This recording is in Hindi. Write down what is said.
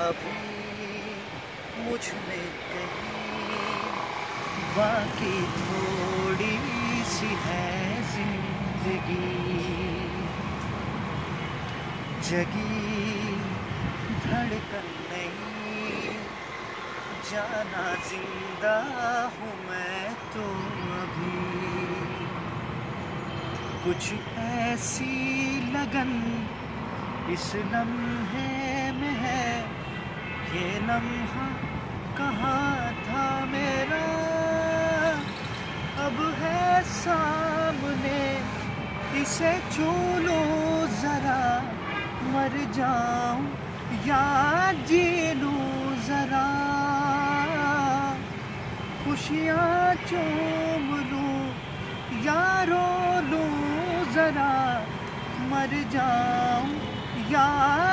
अभी मुझमें कहीं बाकी थोड़ी सी है ज़िंदगी। जगी धड़कन नहीं, जाना ज़िंदा हूँ मैं तो अभी। कुछ ऐसी लगन इस लम्हे में है ये लम्हा कहाँ था मेरा? अब है सामने, इसे छू लो जरा। मर जाऊँ या जी लूँ जरा। खुशियाँ चूम लूँ या रो लूँ जरा। मर जाऊँ या